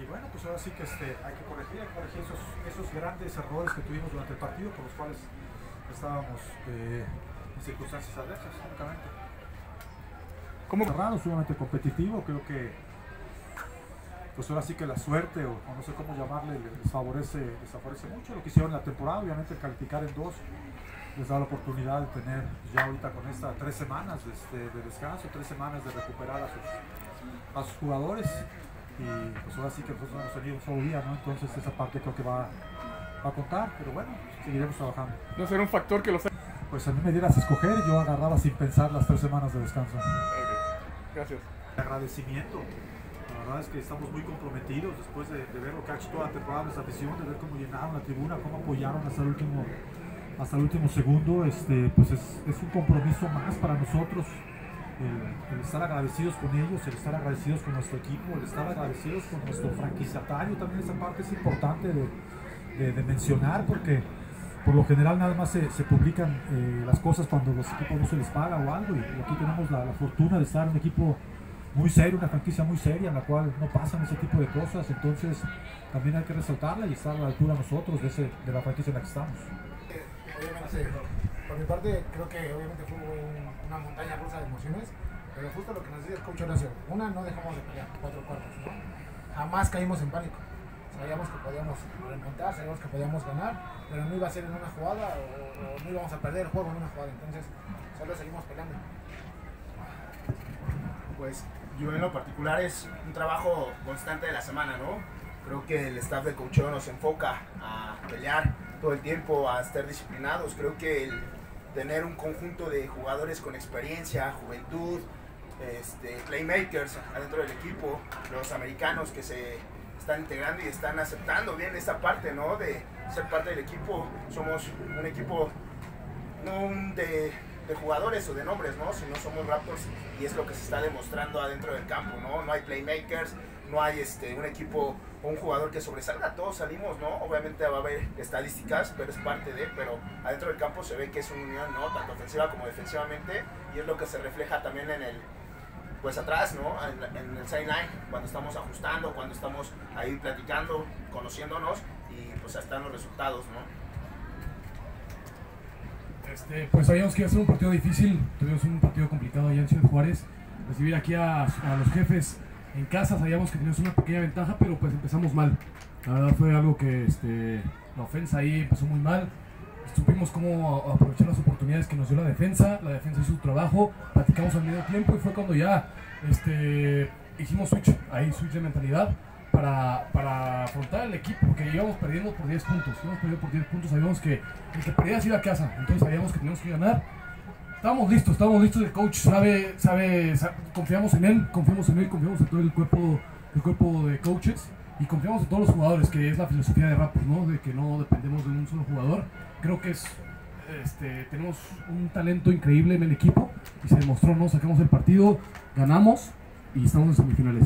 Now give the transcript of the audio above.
y bueno, pues ahora sí que este, hay que corregir, hay que corregir esos, esos grandes errores que tuvimos durante el partido por los cuales estábamos eh, en circunstancias adversas, únicamente. ¿Cómo? Cerrado, sumamente competitivo, creo que pues ahora sí que la suerte, o, o no sé cómo llamarle, les favorece, les favorece mucho lo que hicieron en la temporada, obviamente calificar en dos les da la oportunidad de tener ya ahorita con estas tres semanas de, este, de descanso, tres semanas de recuperar a sus, a sus jugadores y pues ahora sí que nosotros no hemos tenido un solo día, ¿no? Entonces esa parte creo que va, va a contar, pero bueno, seguiremos trabajando. No será un factor que los... Pues a mí me dieras a escoger, yo agarraba sin pensar las tres semanas de descanso. Ok, Gracias. Agradecimiento. La verdad es que estamos muy comprometidos después de, de ver lo que ha hecho toda la temporada nuestra afición, de ver cómo llenaron la tribuna, cómo apoyaron hasta el último, hasta el último segundo. Este, pues es, es un compromiso más para nosotros. El, estar agradecidos con ellos, el estar agradecidos con nuestro equipo, el estar agradecidos con nuestro franquiciatario, también esa parte es importante de, mencionar porque por lo general nada más se, publican eh, las cosas cuando los equipos no se les paga o algo y, aquí tenemos la, fortuna de estar en un equipo muy serio, una franquicia muy seria en la cual no pasan ese tipo de cosas, entonces también hay que resaltarla y estar a la altura nosotros de, la franquicia en la que estamos. Por mi parte, creo que obviamente fue un- una montaña rusa de emociones, pero justo lo que nos dice el coach Horacio, una, no dejamos de pelear, cuatro cuartos, ¿no? Jamás caímos en pánico. Sabíamos que podíamos remontar, sabíamos que podíamos ganar, pero no iba a ser en una jugada o, no íbamos a perder el juego en una jugada, entonces solo seguimos peleando. Pues yo en lo particular es un trabajo constante de la semana, ¿no? Creo que el staff de coaching nos enfoca a pelear todo el tiempo, a estar disciplinados. Creo que el tener un conjunto de jugadores con experiencia, juventud, este, playmakers adentro del equipo, los americanos que se están integrando y están aceptando bien esta parte, ¿no? De ser parte del equipo. Somos un equipo no de, de jugadores o de nombres, ¿no? Sino somos Raptors y es lo que se está demostrando adentro del campo, ¿no? No hay playmakers, no hay este, un equipo o un jugador que sobresalga, todos salimos, ¿no? Obviamente va a haber estadísticas, pero es parte de, pero adentro del campo se ve que es una unión, ¿no? Tanto ofensiva como defensivamente y es lo que se refleja también en el, pues atrás, ¿no? En, en el sideline, cuando estamos ajustando, cuando estamos ahí platicando, conociéndonos y pues hasta los resultados, ¿no? Este, pues sabíamos que iba a ser un partido difícil, tuvimos un partido complicado allá en Ciudad Juárez. Recibir aquí a, los jefes en casa, sabíamos que teníamos una pequeña ventaja, pero pues empezamos mal. La verdad fue algo que este, la ofensa ahí empezó muy mal. Supimos cómo aprovechar las oportunidades que nos dio la defensa, la defensa hizo su trabajo, platicamos al medio tiempo y fue cuando ya este, hicimos switch, ahí switch de mentalidad para, para afrontar el equipo, porque íbamos perdiendo por 10 puntos, íbamos perdiendo por 10 puntos, sabíamos que el que perdía se iba a casa, entonces sabíamos que teníamos que ganar. Estábamos listos, estábamos listos, el coach sabe, sabe, sa- confiamos en él, confiamos en él, confiamos en todo el cuerpo, el cuerpo de coaches y confiamos en todos los jugadores, que es la filosofía de Raptors, ¿no? De que no dependemos de un solo jugador. Creo que es, este, tenemos un talento increíble en el equipo y se demostró, ¿no? Sacamos el partido, ganamos y estamos en semifinales.